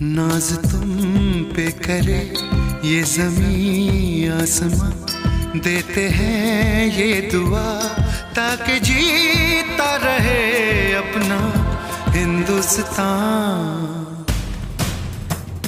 नाज तुम पे करे ये जमी आसमां। देते हैं ये दुआ ताकि जीता रहे अपना हिंदुस्तान।